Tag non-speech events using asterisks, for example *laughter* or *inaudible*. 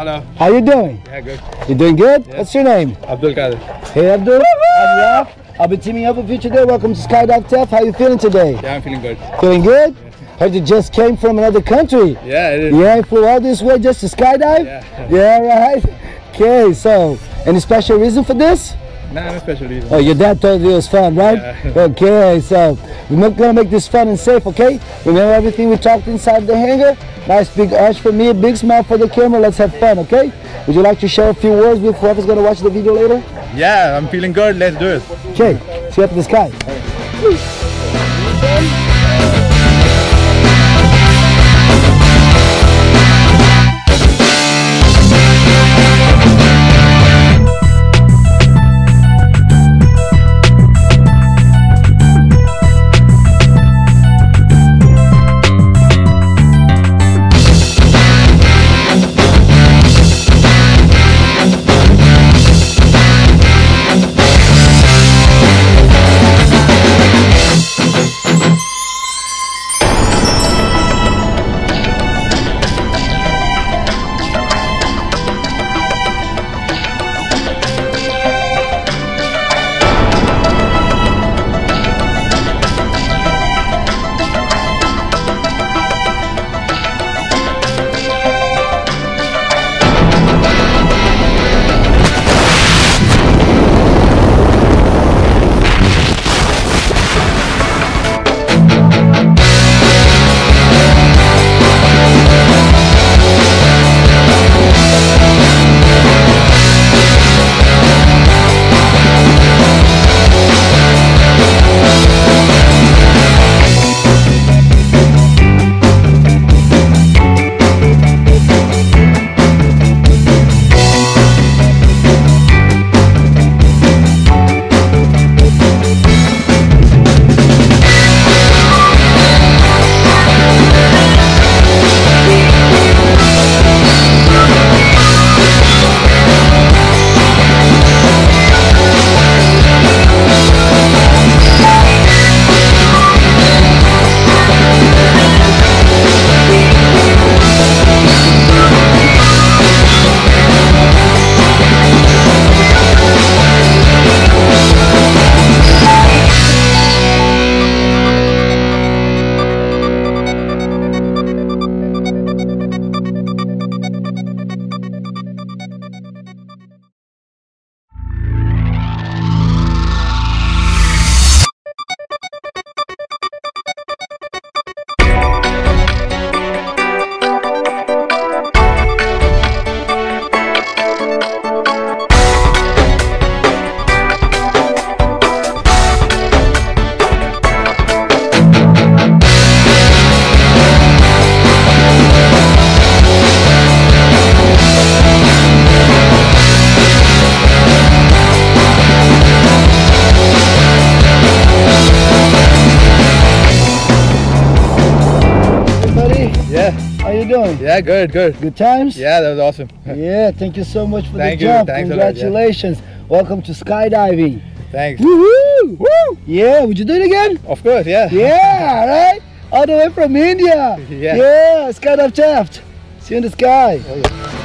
Hello. How you doing? Yeah, good. You doing good? Yeah. What's your name? Abdul Kadir. Hey Abdul. I'm Ralph. I'll be teaming up with you today. Welcome to Skydive Taft. How you feeling today? Yeah, I'm feeling good. Feeling good? Heard you just came from another country. Yeah, it is. Yeah, you flew all this way just to skydive? Yeah. Yeah, right. Okay, so any special reason for this? Nah, no special reason. Oh, your dad told you it was fun, right? Yeah. *laughs* Okay, so we're gonna make this fun and safe, okay? Remember everything we talked inside the hangar? Nice big arch for me, a big smile for the camera. Let's have fun, okay? Would you like to share a few words with whoever's gonna watch the video later? Yeah, I'm feeling good. Let's do it. Okay, see you up in the sky. How you doing? Yeah, good, good. Good times? Yeah, that was awesome. Yeah, thank you so much for Thank the you, jump. thanks a lot, yeah. Congratulations. Welcome to skydiving. Thanks. Woohoo! Woo! Yeah, would you do it again? Of course, yeah. Yeah, right? All the way from India. *laughs* Yeah. Yeah, skydive Taft. See you in the sky. Oh,